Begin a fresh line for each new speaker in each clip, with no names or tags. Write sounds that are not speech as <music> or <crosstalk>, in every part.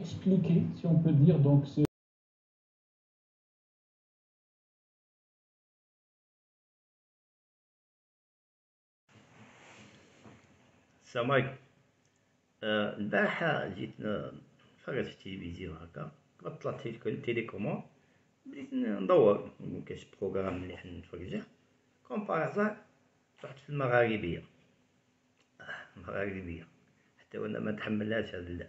expliquer, si on peut dire, donc ce
السلام عليكم. آه، البارحة جيت نتفرج في التلفزيون هكا طلعت التيليكوموند بديت ندور كاش بروغرام مليح نتفرجه كوم باغ طلعت في المغاربية. آه المغاربية. حتى وأنا ما نتحملهاش هاد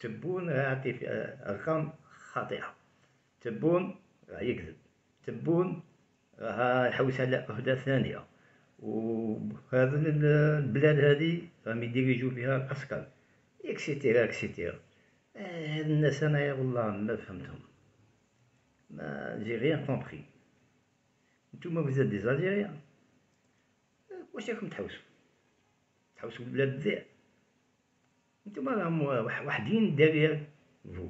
تبون يعطي في أرقام خاطئة. تبون راه يكذب. تبون راه يحوس على اهداف ثانية. وهذا البلاد هذه راهم يديريجو فيها العسكر اكسيتيرا اكسيتيرا هاد الناس أنايا والله ما فهمتهم. ما جي ريان كومبري نتوما بزاف دي زالجيريان. واش راكم تحوسوا؟ تحوسوا بلاد الذئب نتوما راهم وحدين ديريير فو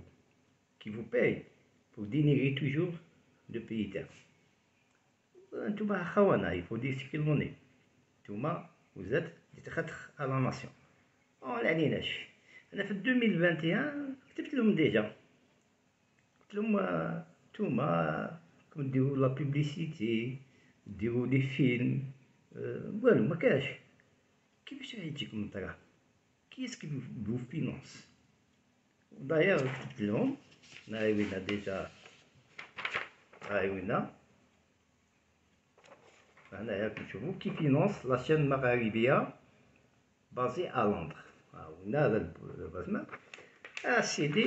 كي فو باي بو دينيغي توجور لو بيي تاعكم نتوما خوانا يفو دي سي كيلوني نتوما وزاد تخطخ ا لا ناسيون ما عليناش انا في 2021 كتبت لهم ديجا قلت لهم نتوما كون ديروا لا بوبليسيتي ديروا دي فيلم والو ما كاش كيفاش يجيكم الدراهم كي اسكي فو فينونس دايوغ كتبت لهم هاي وينا ديجا هاي وينا هنايا كنشوفو كي فينونس لا شين المغاربيه بازي ا لندر هنا هذا الرسمه اسيدي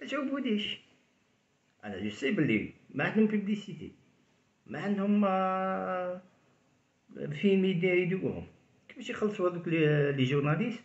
ما جاوبونيش انا جو سي بلي ما عندهم بوبليسيتي ما عندهم فيلم يديروهم كيفاش يخلصوا هذوك لي جورناليست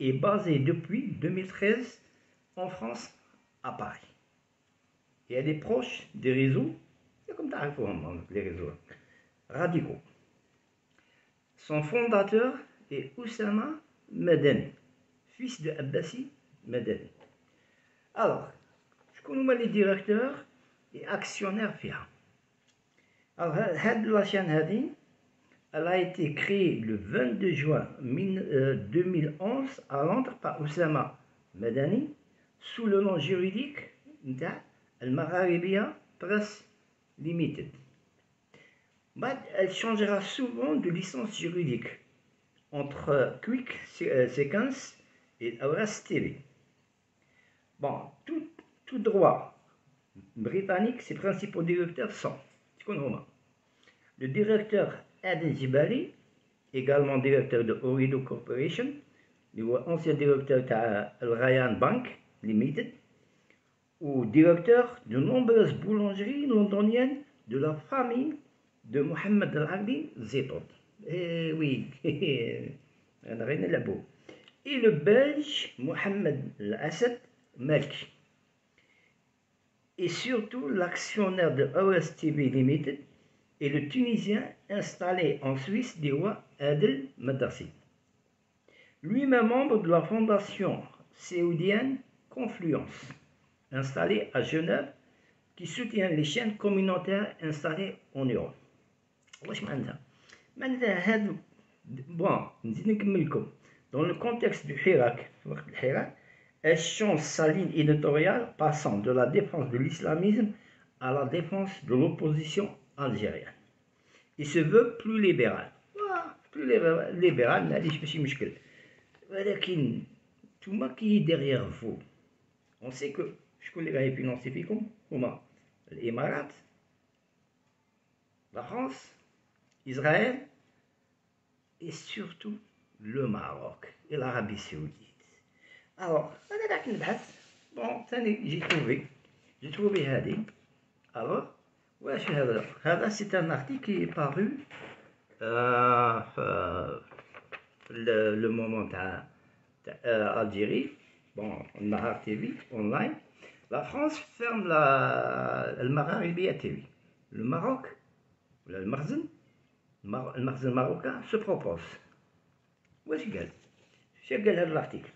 et basée depuis 2013 en France, à Paris. Et elle est proche des réseaux, c'est comme Tariforum, les réseaux radicaux. Son fondateur est Oussama Meden, fils de Abbasi Meden. Alors, je connais les directeurs et actionnaires FIA. Alors, la chaîne elle a été créée le 22 juin 2011 euh, à Londres par Oussama Madani sous le nom juridique al Magharibiya Press Limited. Bah, elle changera souvent de licence juridique entre euh, Quick Sequence euh, et Auras TV. Bon, tout, tout droit britannique, ses principaux directeurs sont. Le directeur Adel Jibali, également directeur de Orido Corporation, ancien directeur de Ryan Bank Limited, ou directeur de nombreuses boulangeries londoniennes de la famille de Mohamed Al-Agli Zetot. Eh oui, <laughs> rien là-bas. Et le belge Mohamed Al-Assad. Et surtout l'actionnaire de OSTV Limited et le Tunisien installé en Suisse Dewa Adel Madrasi. Lui-même membre de la fondation saoudienne Confluence, installée à Genève, qui soutient les chaînes communautaires installées en Europe. Dans le contexte du Hirak, elle change sa ligne éditoriale passant de la défense de l'islamisme à la défense de l'opposition algérienne il se veut plus libéral plus libéral ما عنديش ماشي مشكل ولكن نتوما كي derrière vous On sait que شكون اللي راهي فينونسي فيكم هما الامارات la France Israël et surtout le Maroc et l'Arabie Saoudite alors انا قاعد نبحث بون ثاني جي تروفي جي تروفي هادي alors واش هذا هذا سي ان ارتيكل كي بارو لو مومون تاع تاع الجيري بون النهار تي في اونلاين لا فرانس فيرم لا المغاربيه تي في لو ماروك ولا المخزن المخزن الماروكان سو بروبوز واش قال اش قال هذا الارتيكل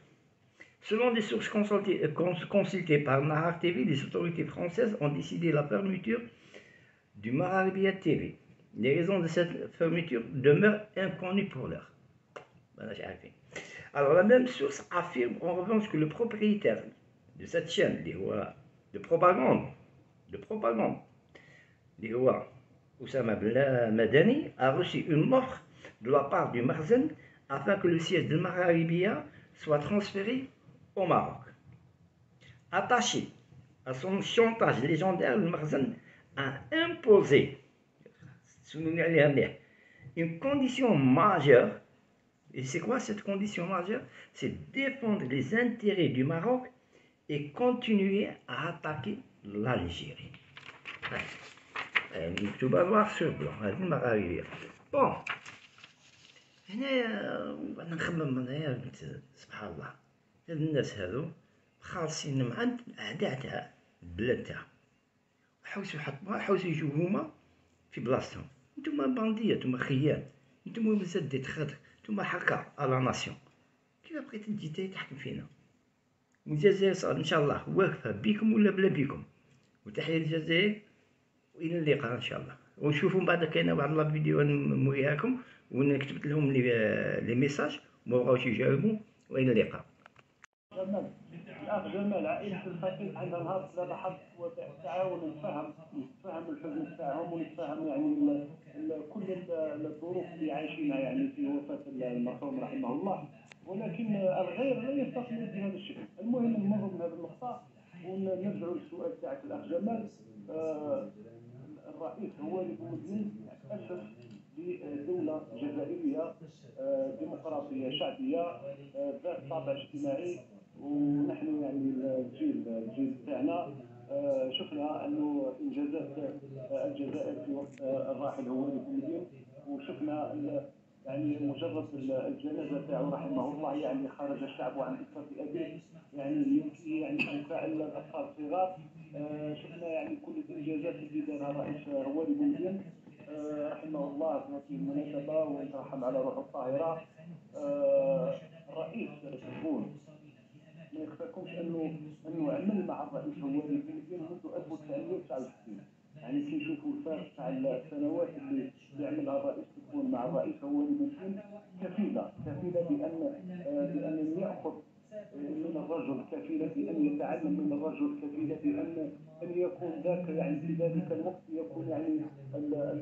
Selon des sources consultées, consultées par Nahar TV, les autorités françaises ont décidé la fermeture du Marabia TV. Les raisons de cette fermeture demeurent inconnues pour l'heure. Alors la même source affirme en revanche que le propriétaire de cette chaîne de propagande, de propagande, les rois Oussama Madani, a reçu une offre de la part du Marzen afin que le siège de Marabia soit transféré au Maroc. Attaché à son chantage légendaire, le Marzen a imposé une condition majeure. Et c'est quoi cette condition majeure C'est défendre les intérêts du Maroc et continuer à attaquer l'Algérie. Tu vas voir sur blanc, Bon, هنا نخمم هنايا سبحان الله هاد الناس هادو خالصين مع الاعداء تاع البلاد تاعهم حوسوا حطوا حوسوا يجوا هما في بلاصتهم. نتوما باندية نتوما خيان نتوما مازال دي نتوما حكا على ناسيون. كيف بغيت تجي تحكم فينا؟ والجزائر إن شاء الله واقفة بيكم ولا بلا بيكم وتحية للجزائر وإلى اللقاء إن شاء الله. ونشوفوا بعد كاينة واحد لا فيديو نوريها وأنا كتبت لهم لي, ميساج ما بغاوش يجاوبوا وإلى اللقاء.
جمال. جمال. عائلة عندها نهار والتعاون نتفاهم نتفاهم الحزن تاعهم ونتفاهم يعني كل الظروف اللي عايشينها يعني في وفاة المرحوم رحمه الله. ولكن الغير لا يستطيع بهذا الشكل المهم نمر من هذه النقطة ونرجعوا للسؤال تاعك الأخ جمال. آه الرئيس هو المسلم اسس لدولة جزائرية آه ديمقراطية شعبية آه ذات طابع اجتماعي. ونحن يعني الجيل الجيل تاعنا شفنا أنه انجازات الجزائر في وقت الراحل هو الدين وشفنا يعني مجرد الجنازة تاعو رحمه الله يعني خرج الشعب عن أكثر أبيه. يعني يبكي يعني بكاء الأطفال الصغار. شفنا يعني كل الانجازات اللي دارها الرئيس هو بومدين رحمه الله في هذه المناسبة ونترحم على روحه الطاهرة. الرئيس تكون ما يخفاكمش أنه أنه عمل مع الرئيس هو كفيله بان يتعلم من الرجل كفيله بان أن يكون ذاك يعني في ذلك الوقت يكون يعني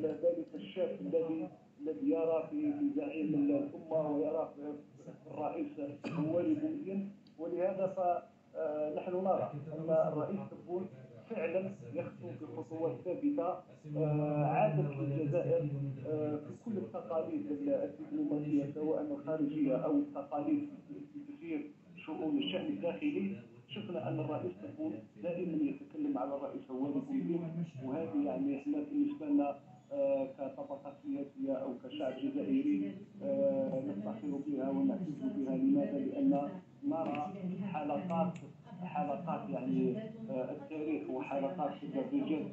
ذلك الشاب الذي الذي يرى في زعيم الأمة ويرى في الرئيس هو المسلم ولهذا فنحن نرى أن الرئيس تكون فعلا يخطو بخطوات ثابتة عادت للجزائر في كل التقاليد الدبلوماسية سواء الخارجيه أو التقاليد في تسيير شؤون الشأن الداخلي شفنا أن الرئيس تكون دائما يتكلم على الرئيس هو الكوميدين وهذه يعني إحنا بالنسبة لنا كطبقة سياسية أو كشعب جزائري نفتخر بها ونحتفل بها لماذا؟ لأن نرى حلقات حلقات يعني التاريخ وحلقات الرجال